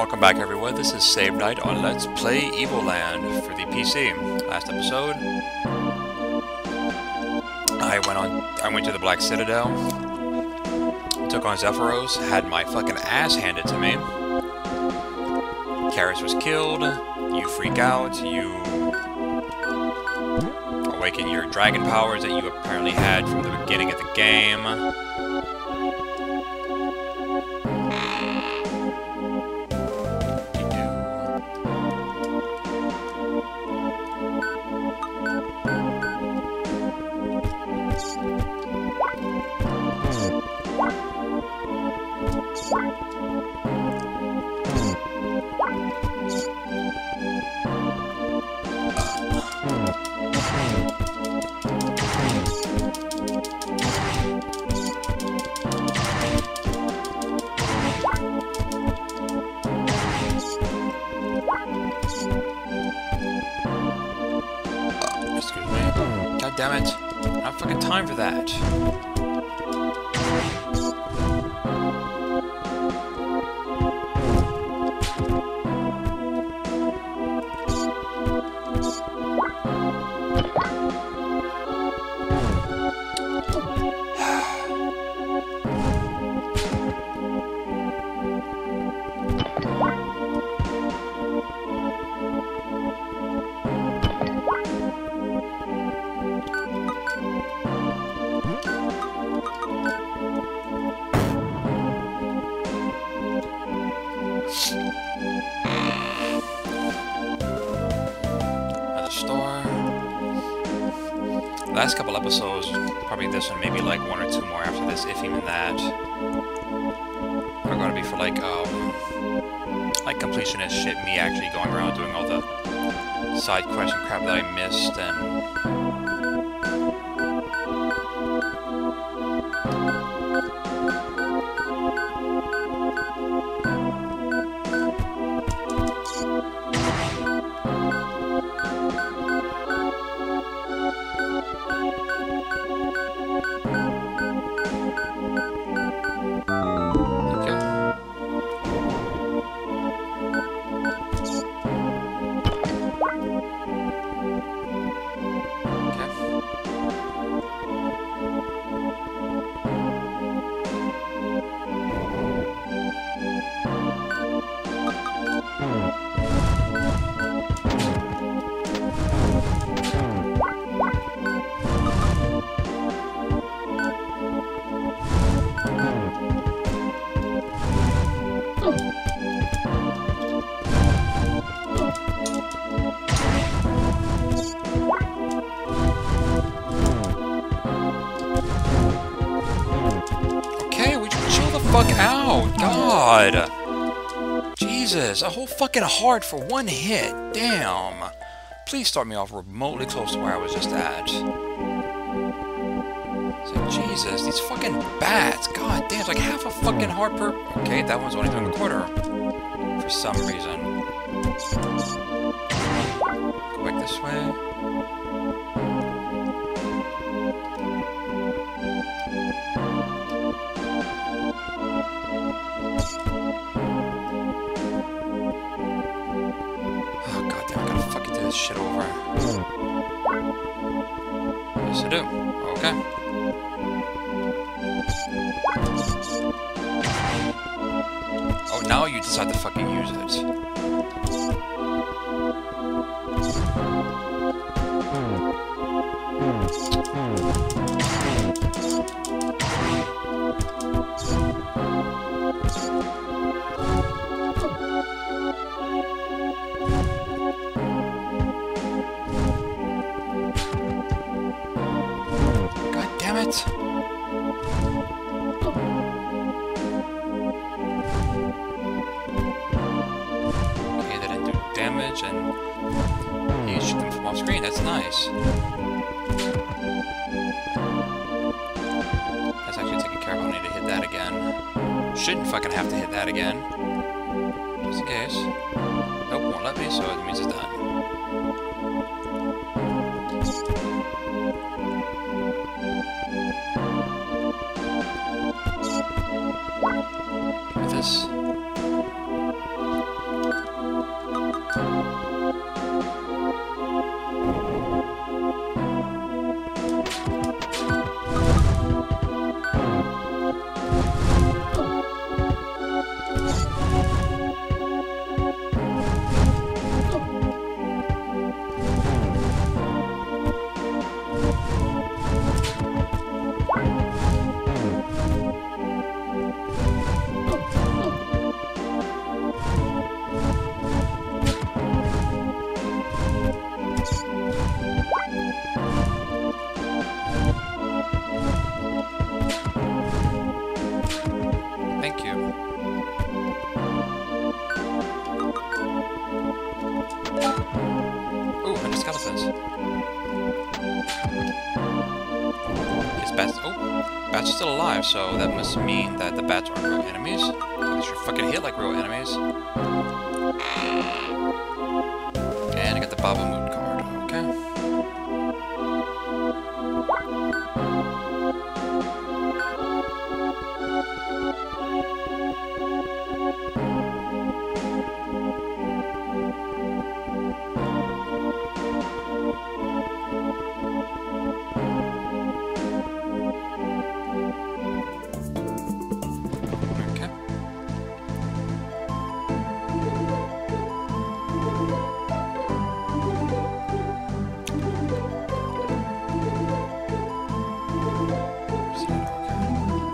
Welcome back everyone, this is Save Night on Let's Play Evoland for the PC. Last episode, I went on, I went to the Black Citadel, took on Zephyros, had my fucking ass handed to me. Kaeris was killed, you freak out, you awaken your dragon powers that you apparently had from the beginning of the game. Last couple episodes, probably this one, maybe like one or two more after this, if even that, are going to be for like, um, like completionist shit, me actually going around doing all the side quest and crap that I missed, and God! Jesus, a whole fucking heart for one hit. Damn. Please start me off remotely close to where I was just at. Like, Jesus, these fucking bats. God damn, it's like half a fucking heart per... Okay, that one's only doing a quarter. For some reason. Go back this way. Yes I do. Okay. Oh, now you decide to fucking use it. That's nice. That's actually taken care of. I need to hit that again. Shouldn't fucking have to hit that again. Just in case. Nope, won't let me, so it means it's done. Alive, so that must mean that the bats aren't real enemies. They should fucking hit like real enemies. And I got the Baba Moon card. Okay.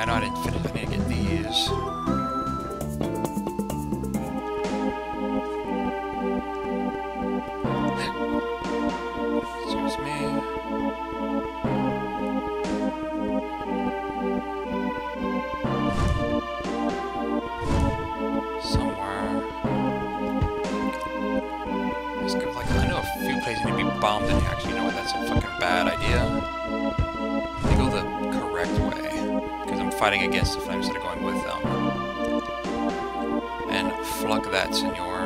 I know I didn't finish. I need to get these. Fighting against the flames that are going with them. And fuck that, senor.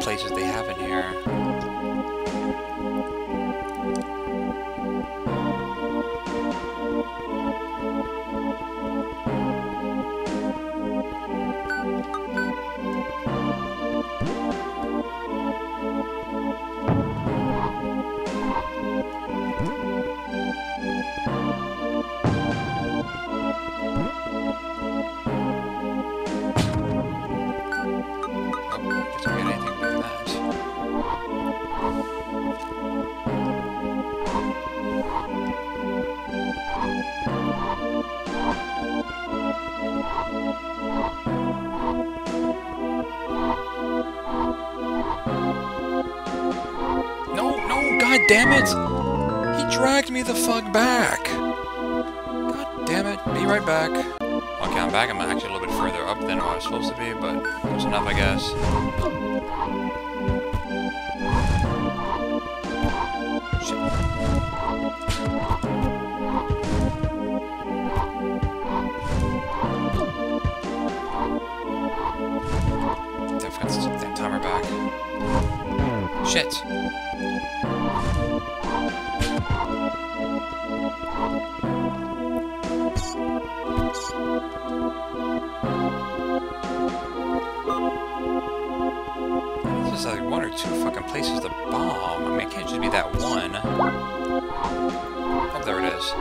Places they have in here. Damn it! He dragged me the fuck back! God damn it, be right back. Okay, I'm back. I'm actually a little bit further up than I was supposed to be, but close enough, I guess. Shit. Shit. There's like one or two fucking places to bomb. I mean, it can't just be that one. Oh, there it is.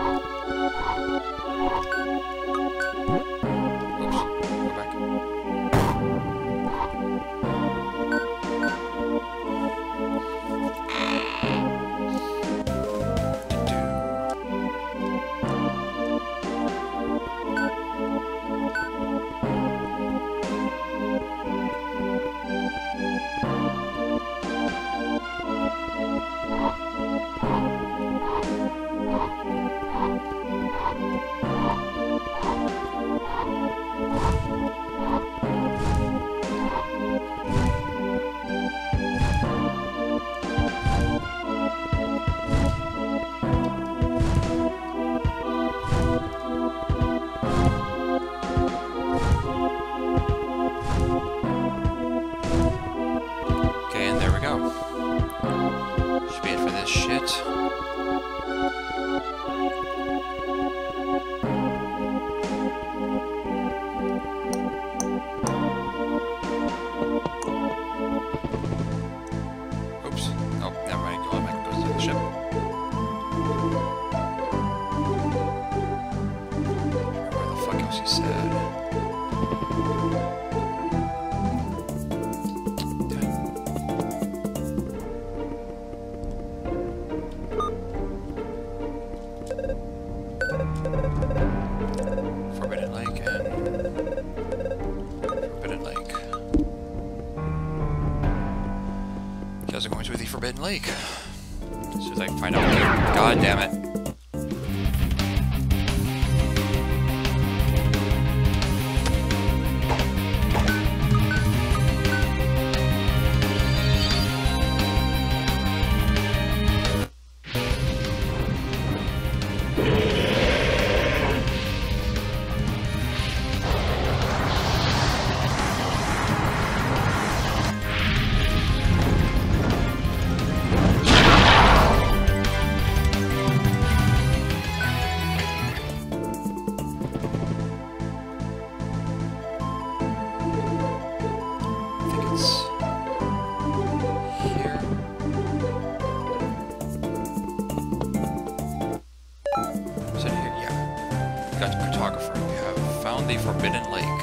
Lake. As soon as I find out. God damn it. The Forbidden Lake.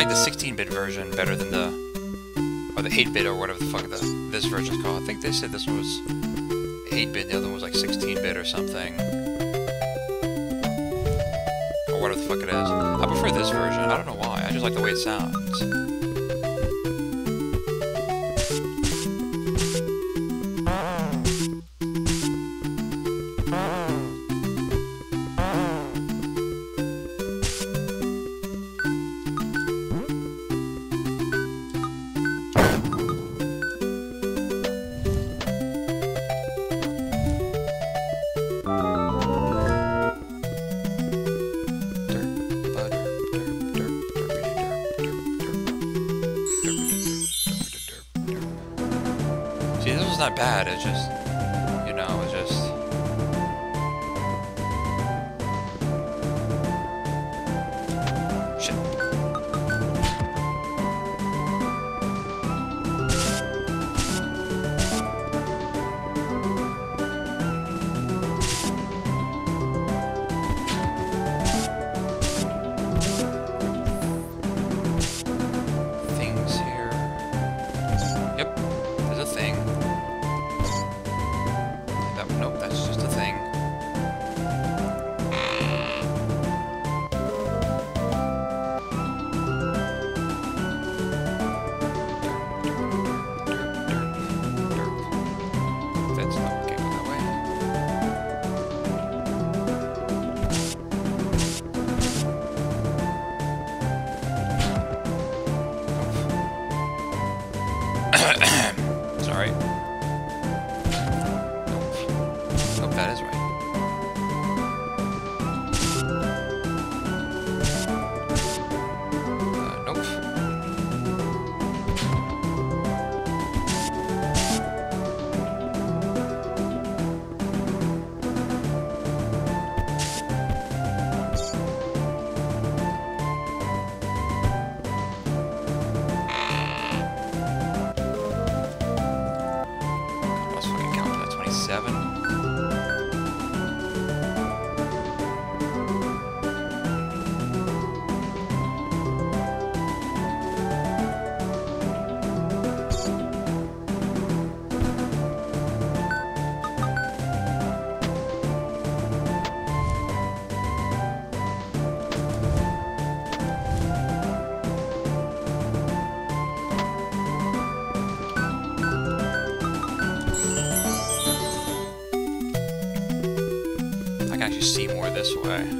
Like the 16-bit version better than the, or the 8-bit or whatever the fuck the this version's called. I think they said this one was 8-bit, the other one was like 16-bit or something, or whatever the fuck it is. I prefer this version. I don't know why. I just like the way it sounds. Bad. It's just, this way.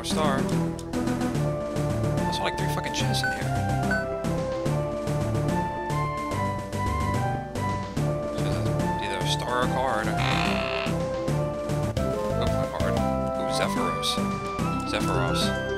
More star. I like three fucking chests in here. Either a star or a card. Oh, a card. Ooh, Zephyros. Zephyros.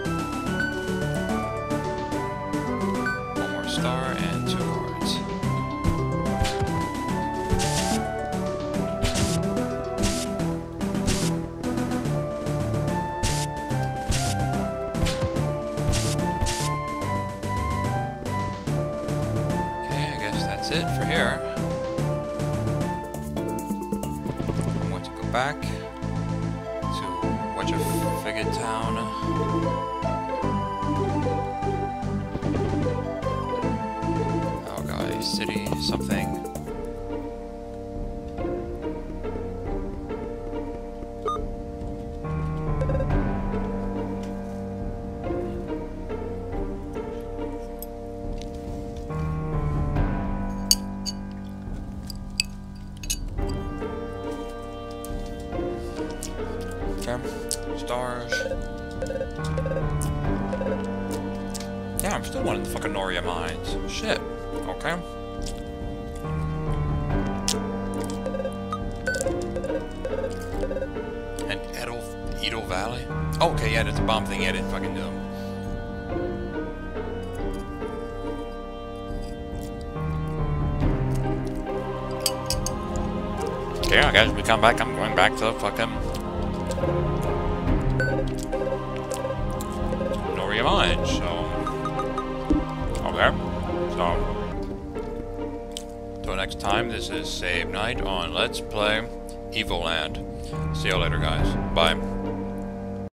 Back to Wedge of Figure Town. Oh god, city, something. Mines. Shit. Okay. And Edel, Edel Valley? Oh, okay, yeah, that's a bomb thing. Yeah, I didn't fucking do. Okay, I guess we come back. I'm going back to fucking Noria Mines, so... time, this is Save Night on Let's Play Evoland. See you later, guys. Bye.